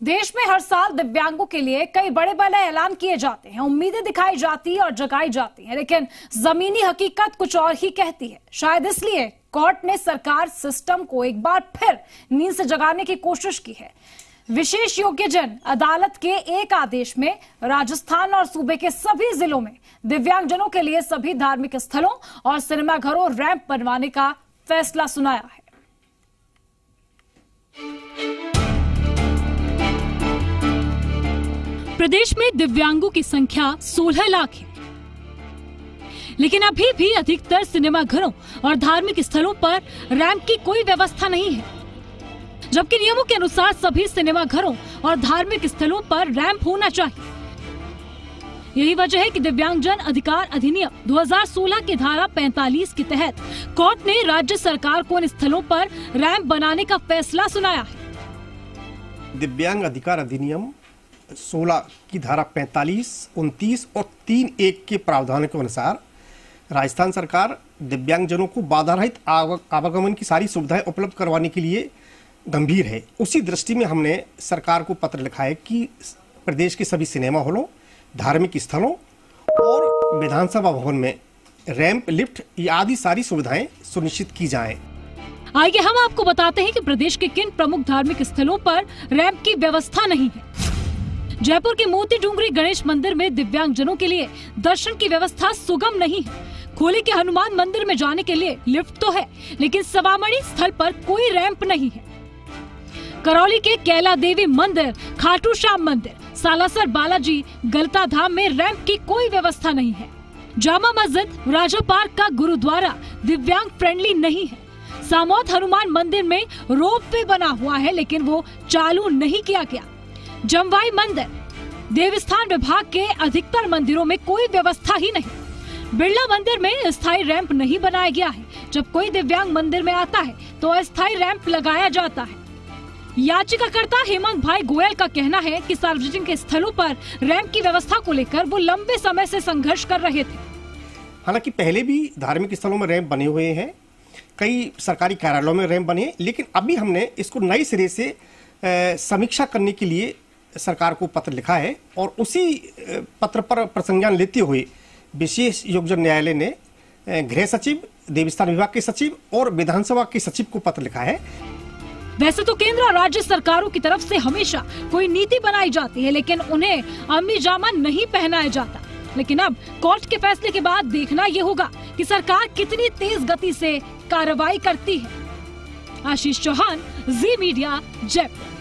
देश में हर साल दिव्यांगों के लिए कई बड़े बड़े ऐलान किए जाते हैं, उम्मीदें दिखाई जाती और जगाई जाती हैं, लेकिन जमीनी हकीकत कुछ और ही कहती है। शायद इसलिए कोर्ट ने सरकार सिस्टम को एक बार फिर नींद से जगाने की कोशिश की है। विशेष योग्यजन अदालत के एक आदेश में राजस्थान और सूबे के सभी जिलों में दिव्यांगजनों के लिए सभी धार्मिक स्थलों और सिनेमाघरों रैंप बनवाने का फैसला सुनाया है। प्रदेश में दिव्यांगों की संख्या 16 लाख है। लेकिन अभी भी अधिकतर सिनेमाघरों और धार्मिक स्थलों पर रैंप की कोई व्यवस्था नहीं है। जबकि नियमों के अनुसार सभी सिनेमाघरों और धार्मिक स्थलों पर रैंप होना चाहिए। यही वजह है कि दिव्यांगजन अधिकार अधिनियम 2016 की धारा 45 के तहत कोर्ट ने राज्य सरकार को इन स्थलों पर रैंप बनाने का फैसला सुनाया है। दिव्यांग अधिकार अधिनियम 16 की धारा 45, 29 और तीन एक के प्रावधानों के अनुसार राजस्थान सरकार दिव्यांगजनों को बाधा रहित आवागमन की सारी सुविधाएँ उपलब्ध करवाने के लिए गंभीर है उसी दृष्टि में हमने सरकार को पत्र लिखा है कि प्रदेश के सभी सिनेमा हॉलों धार्मिक स्थलों और विधानसभा भवन में रैंप लिफ्ट आदि सारी सुविधाएँ सुनिश्चित की जाएँ। आइए हम आपको बताते हैं कि प्रदेश के किन प्रमुख धार्मिक स्थलों पर रैंप की व्यवस्था नहीं है जयपुर के मोती डूंगरी गणेश मंदिर में दिव्यांगजनों के लिए दर्शन की व्यवस्था सुगम नहीं। है खोली के हनुमान मंदिर में जाने के लिए लिफ्ट तो है, लेकिन सवामणि स्थल पर कोई रैंप नहीं है। करौली के कैला देवी मंदिर, खाटू श्याम मंदिर, सालासर बालाजी गलता धाम में रैंप की कोई व्यवस्था नहीं है। जामा मस्जिद, राजा पार्क का गुरुद्वारा दिव्यांग फ्रेंडली नहीं है। सामोद हनुमान मंदिर में रोप वे बना हुआ है, लेकिन वो चालू नहीं किया गया। जमवाई मंदिर। देवस्थान विभाग के अधिकतर मंदिरों में कोई व्यवस्था ही नहीं। बिरला मंदिर में स्थायी रैंप नहीं बनाया गया है। जब कोई दिव्यांग मंदिर में आता है तो अस्थायी रैंप लगाया जाता है। याचिकाकर्ता हेमंत भाई गोयल का कहना है कि सार्वजनिक स्थलों पर रैंप की व्यवस्था को लेकर वो लंबे समय से संघर्ष कर रहे थे। हालाँकि पहले भी धार्मिक स्थलों में रैंप बने हुए हैं। कई सरकारी कार्यालयों में रैंप बने लेकिन अभी हमने इसको नए सिरे से समीक्षा करने के लिए सरकार को पत्र लिखा है और उसी पत्र पर प्रसंज्ञान लेते हुए विशेष योगजन न्यायालय ने गृह सचिव, देवस्थान विभाग के सचिव और विधानसभा के सचिव को पत्र लिखा है। वैसे तो केंद्र और राज्य सरकारों की तरफ़ से हमेशा कोई नीति बनाई जाती है, लेकिन उन्हें अम्मी जामा नहीं पहनाया जाता। लेकिन अब कोर्ट के फैसले के बाद देखना ये होगा कि सरकार कितनी तेज गति से कार्रवाई करती है। आशीष चौहान, जी मीडिया, जयपुर।